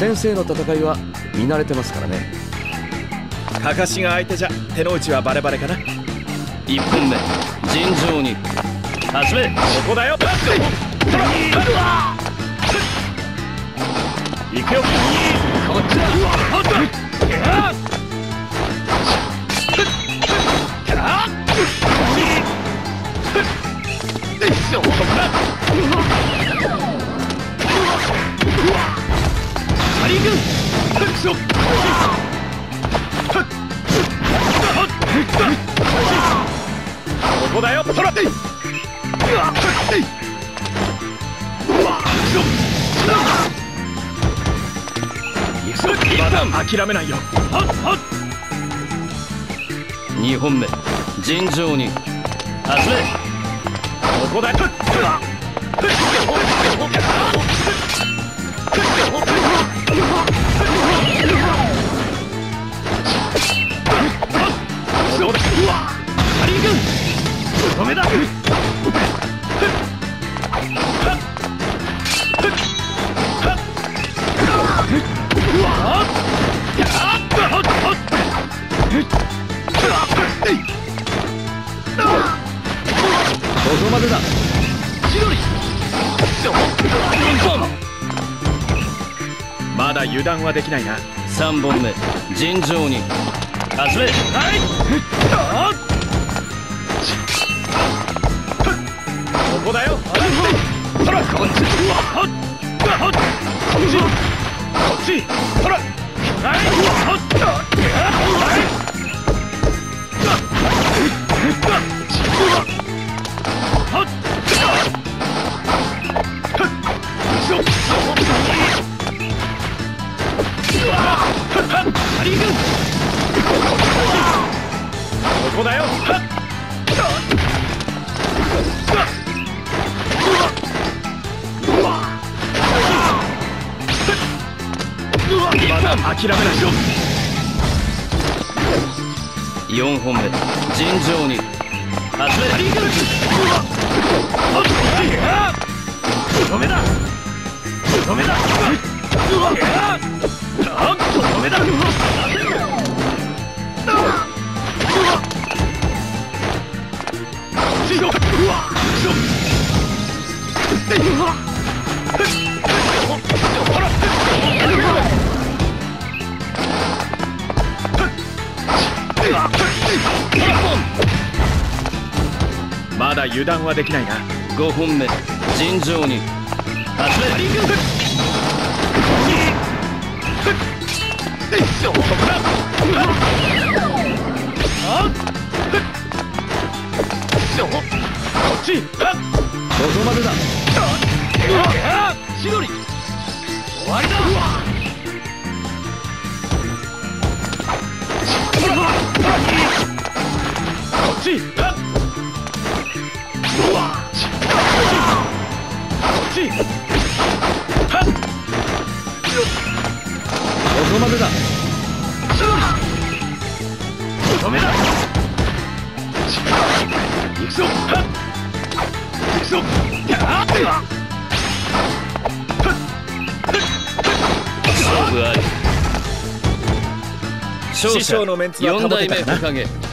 先生の戦いは見慣れてますからね。かかしが相手じゃ手の内はバレバレかな。1本目尋常に。始めここだよ。行くよこっちだここだよほらまだ諦めないよ2本目尋常に始めここだ。よまだ。油断はできないな。3本目尋常に。始めここだよ。ほらこっち。こっち。こっち。ほら。こ諦めないよ4本目尋常に始め止めだ止めだ止めだまだ油断はできないな5本目尋常に始めこっちここまでだ千鳥終わりだこっ。ちこっち。はっ。ここまでだ。止めだ。行くぞ。は行くぞ。やあり勝師匠のメンツは4代目保てたかな火影